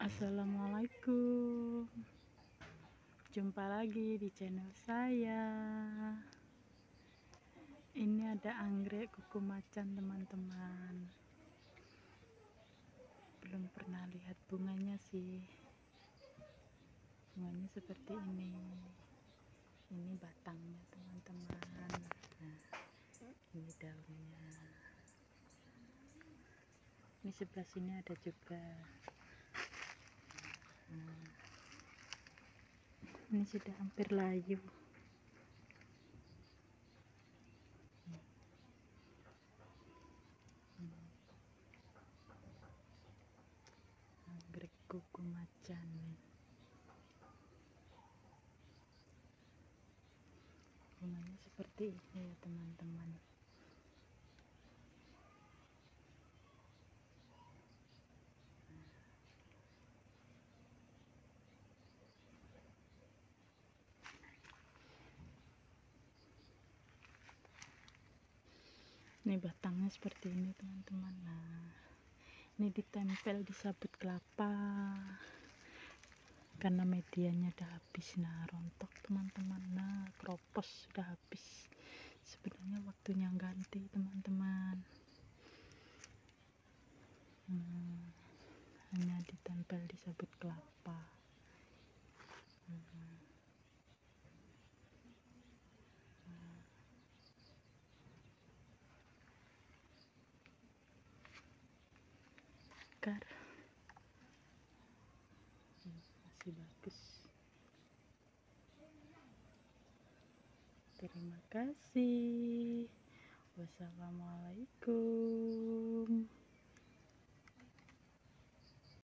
Assalamualaikum. Jumpa lagi di channel saya. Ini ada anggrek kuku macan teman-teman. Belum pernah lihat bunganya sih. Bunganya seperti ini. Ini batangnya teman-teman. Nah ini daunnya. Ini sebelah sini ada juga. Ini sudah hampir layu. Anggrek kuku macan. Bunganya seperti ini ya teman-teman ini batangnya seperti ini teman-teman. Nah ini ditempel di sabut kelapa. Karena medianya udah habis. Nah rontok teman-teman. Nah kropos sudah habis. Sebenarnya waktunya ganti teman-teman. Hmm, hanya ditempel di sabut kelapa akar masih bagus. Terima kasih. Wassalamualaikum